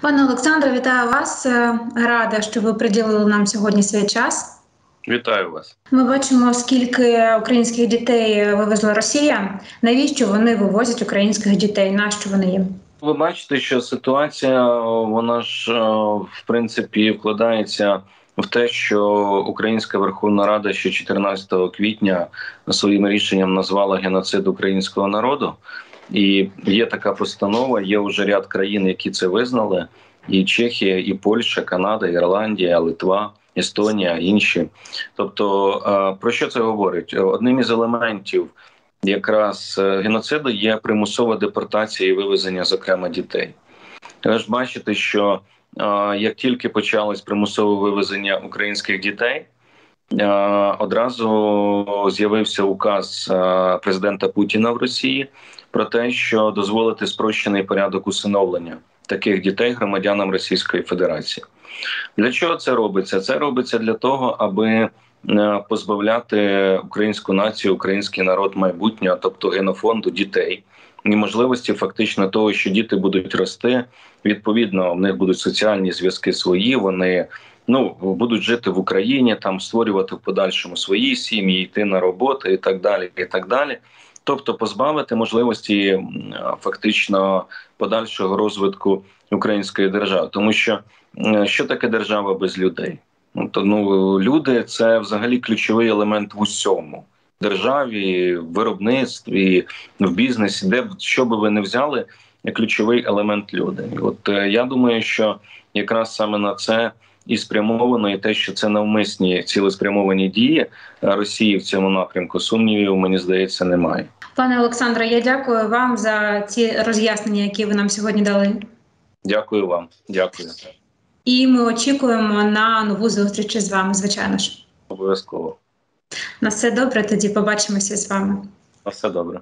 Пане Олександре, вітаю вас. Е, рада, що ви приділили нам сьогодні свій час. Вітаю вас. Ми бачимо, скільки українських дітей вивезла Росія. Навіщо вони вивозять українських дітей? Нащо вони їм? Ви бачите, що ситуація вона ж е, в принципі вкладається в те, що Українська Верховна Рада ще 14 квітня своїм рішенням назвала геноцид українського народу. І є така постанова. Є вже ряд країн, які це визнали: і Чехія, і Польща, Канада, Ірландія, Литва, Естонія, інші. Тобто, про що це говорить? Одним із елементів якраз е, геноциду є примусова депортація і вивезення, зокрема дітей. Ви ж бачите, що як тільки почалось примусове вивезення українських дітей. Одразу з'явився указ президента Путіна в Росії про те, що дозволити спрощений порядок усиновлення таких дітей громадянам Російської Федерації. Для чого це робиться? Це робиться для того, аби е, позбавляти українську націю, український народ майбутнього, тобто генофонду дітей. І можливості фактично того, що діти будуть рости. Відповідно, в них будуть соціальні зв'язки свої. Вони ну будуть жити в Україні, там створювати в подальшому свої сім'ї, йти на роботу і так далі. І так далі тобто позбавити можливості фактично подальшого розвитку української держави, тому що що таке держава без людей? Ну, ну люди це взагалі ключовий елемент в усьому. Державі, в виробництві, в бізнесі, де б що би ви не взяли, ключовий елемент люди. От е, я думаю, що якраз саме на це і спрямовано, і те, що це навмисні цілеспрямовані дії Росії в цьому напрямку. Сумнівів мені здається, немає. Пане Олександре, я дякую вам за ці роз'яснення, які ви нам сьогодні дали. Дякую вам, дякую. І ми очікуємо на нову зустріч з вами. Звичайно ж, обов'язково. На все добре. Тоді побачимося з вами. На все добре.